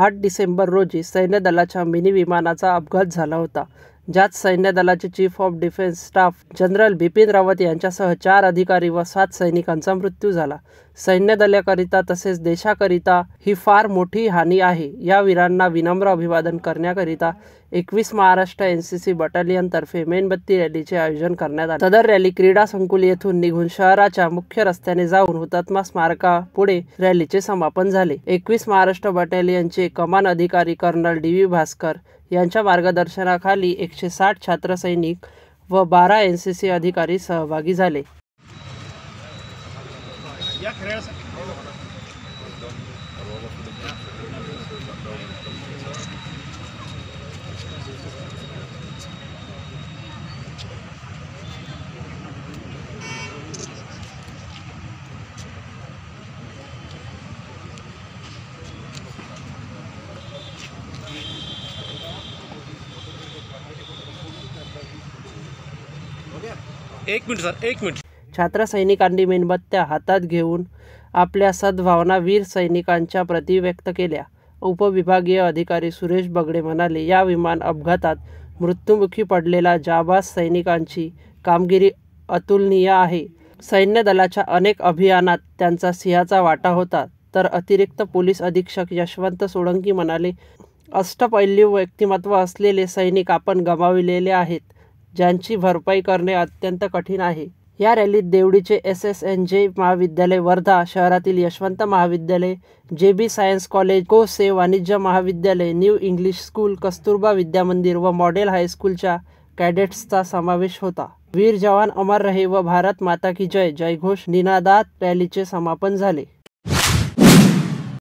आठ डिसेंबर रोजी सैन्य दलाच्या मिनी विमानाचा अपघात झाला होता ज्यात सैन्य दलाचे chief of defence staff general Bipin Rawat यांच्यासह चार अधिकारी व सात सैनिकांचा मृत्यू झाला. सैन्यदलाकरिता तसेच देशाकरिता ही फार मोठी हानी आहे. या वीरांना विनम्र अभिवादन करण्याकरिता एकवीस महाराष्ट्र एन सी सी बटालियनतर्फे मेणबत्ती रॅलीचे आयोजन करण्यात आले. सदर रॅली क्रीडा संकुल येथून निघून शहराच्या मुख्य रस्त्याने जाऊन हुतात्मा स्मारका पुढे रॅलीचे समापन झाले. एकवीस महाराष्ट्र बटालियनचे कमान अधिकारी कर्नल डी व्ही भास्कर यांच्या मार्गदर्शनाखाली एकशे साठ छात्रसैनिक व बारा एन सी सी अधिकारी सहभागी झाले. या खेळासाठी एक मिनिट सर एक मिनिट छात्र सैनिकांनी मेणबत्त्या हातात घेऊन आपल्या सद्भावना वीर सैनिकांच्या प्रती व्यक्त केल्या. उपविभागीय अधिकारी सुरेश बगडे म्हणाले या विमान अपघातात मृत्युमुखी पडलेला जाबाज सैनिकांची कामगिरी अतुलनीय आहे. सैन्य दलाच्या अनेक अभियानात त्यांचा सिंहाचा वाटा होता तर अतिरिक्त पोलीस अधीक्षक यशवंत सोळंकी म्हणाले अष्टपैलू व्यक्तिमत्व असलेले सैनिक आपण गमाविलेले आहेत. ज्यांची भरपाई करणे अत्यंत कठीण आहे. या रॅलीत देवडीचे एस एस एन जे महाविद्यालय वर्धा शहरातील यशवंत महाविद्यालय जे बी सायन्स कॉलेज कोसे वाणिज्य महाविद्यालय new English school Kasturba Vidyamandir व मॉडेल हायस्कूलच्या कॅडेट्सचा समावेश होता. वीर जवान अमर रहे व भारत माता की जय जयघोष निनादात रॅलीचे समापन झाले.